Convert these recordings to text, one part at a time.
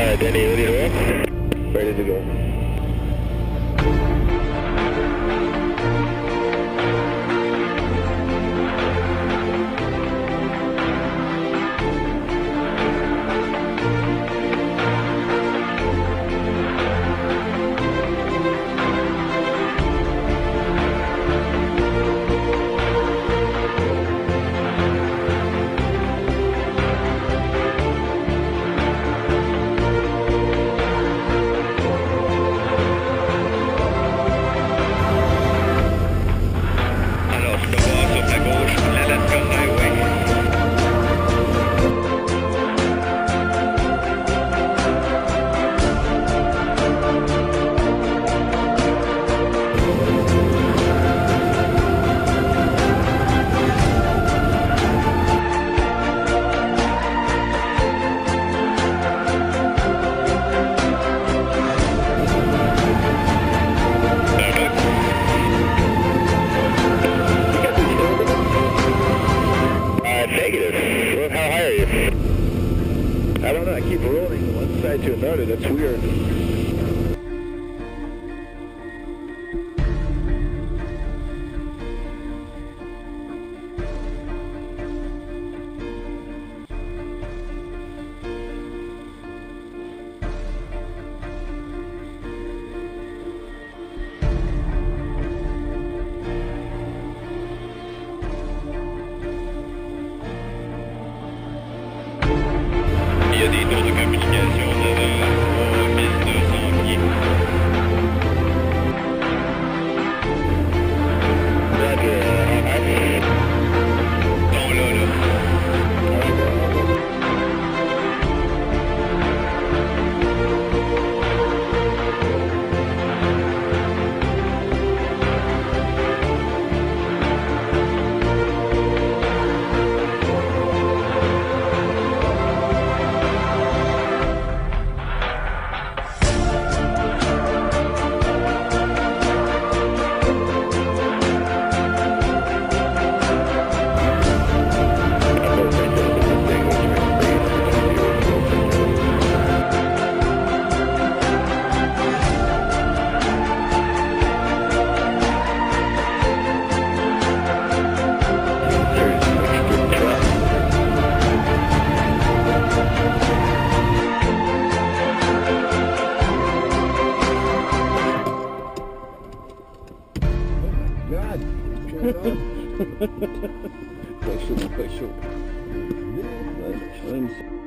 Alright, Danny, ready to roll? Ready to go. Yeah. God. Special, special. Yeah, special.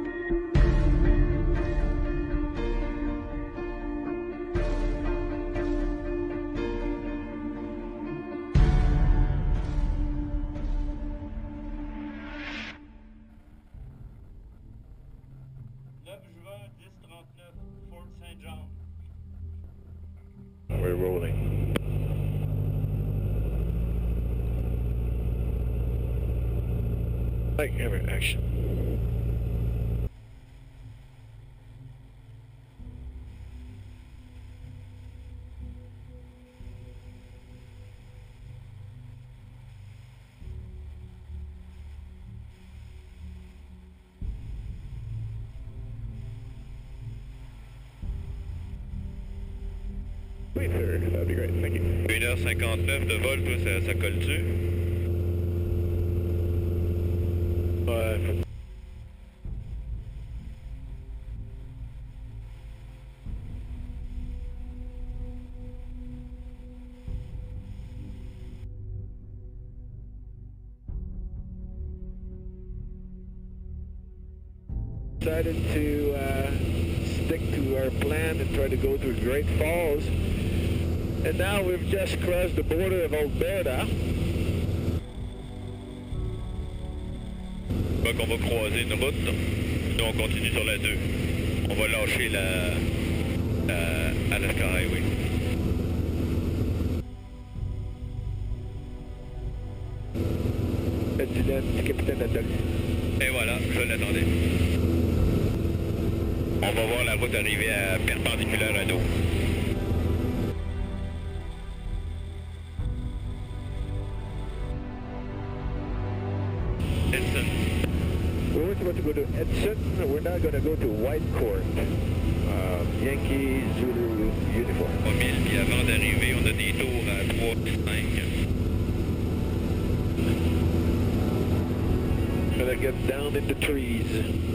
Like camera action. That'd be great. Thank you. 1h59 de vol, ça, ça colle-tu? Decided to uh, stick to our plan and try to go through Great Falls. And now we've just crossed the border of Alberta. Fait qu'on va croiser une route. Nous, on continue sur la 2. On va lâcher la, la Alaska Highway. Et voilà, je l'attendais. On va voir la route arriver à perpendiculaire à nous. Edson, we're supposed to go to Edson. We're now going to go to White Court. Uh, Yankee Zulu uniform. 3000, puis avant d'arriver, on a des tours à 3 5. Gonna get down in the trees.